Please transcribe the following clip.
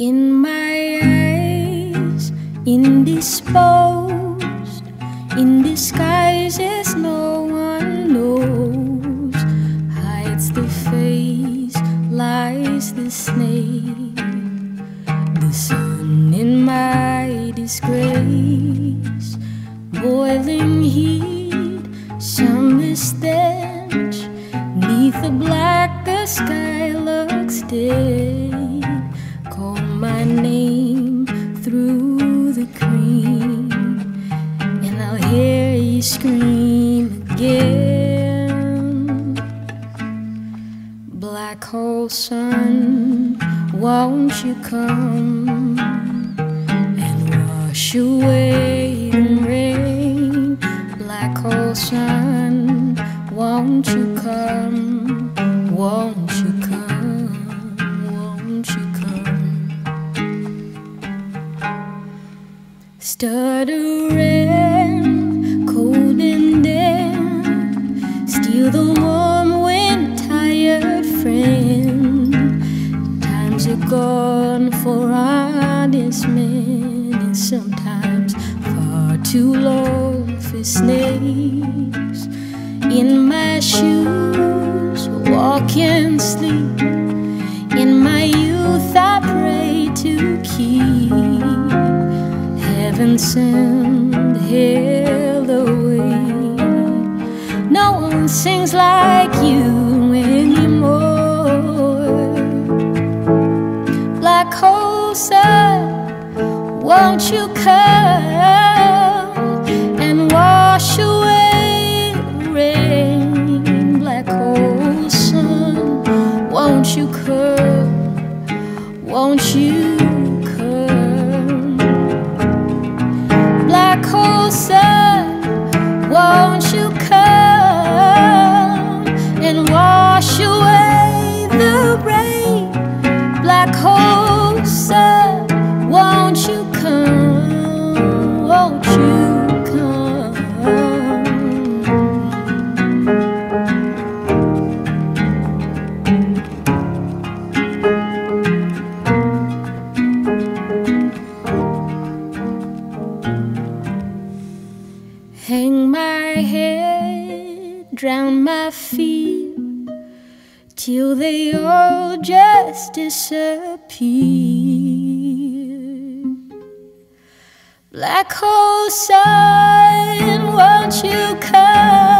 In my eyes, indisposed, in disguises no one knows, hides the face, lies the snake, the sun in my disgrace, boiling heat, summer stench, neath the black the sky looks dead name through the cream, and I'll hear you scream again. Black hole sun, won't you come and wash away the rain? Black hole sun, won't you Stuttering, cold and damp, steal the warm wind, tired friend. Times are gone for honest men, and sometimes far too long for snakes. In my shoes, walk and sleep. In my youth, I pray to keep heaven send hell away. No one sings like you anymore. Black hole sun, won't you come and wash away rain? Black hole sun, won't you come? Won't you? Drown my feet till they all just disappear. Black hole sun, won't you come